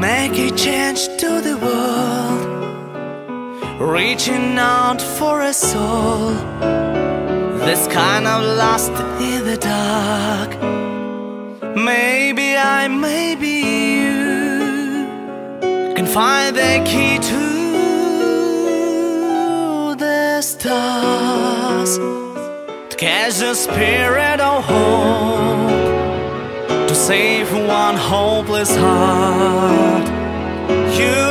make a change to the world. Reaching out for a soul This kind of lost in the dark. Maybe I, maybe you can find the key to the stars to catch the spirit of hope save one hopeless heart. You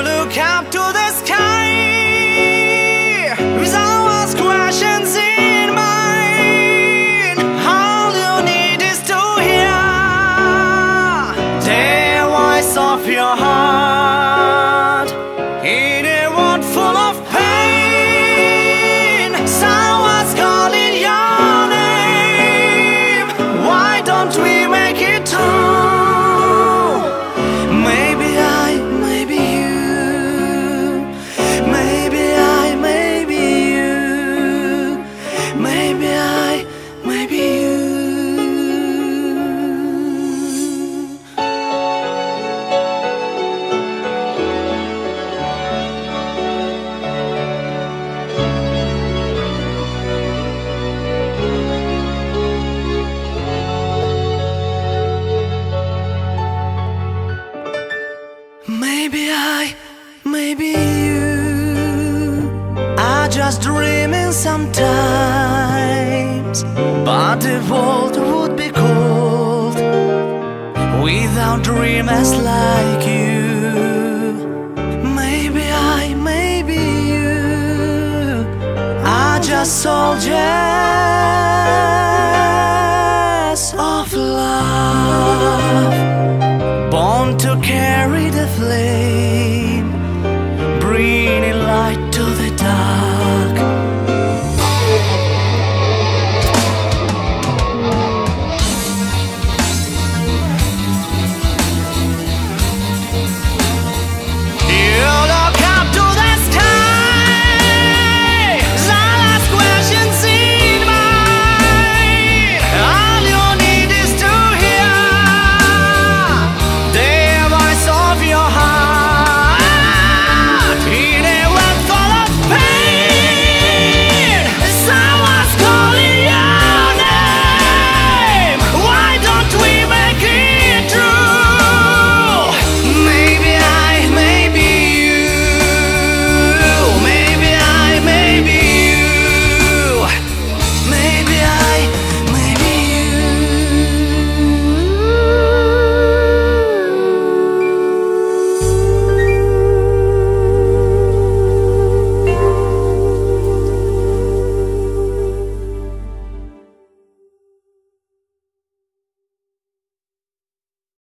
just dreaming sometimes. But the world would be cold Without dreamers like you. Maybe I, maybe you I just soldiers of love Born to carry the flame Bringing light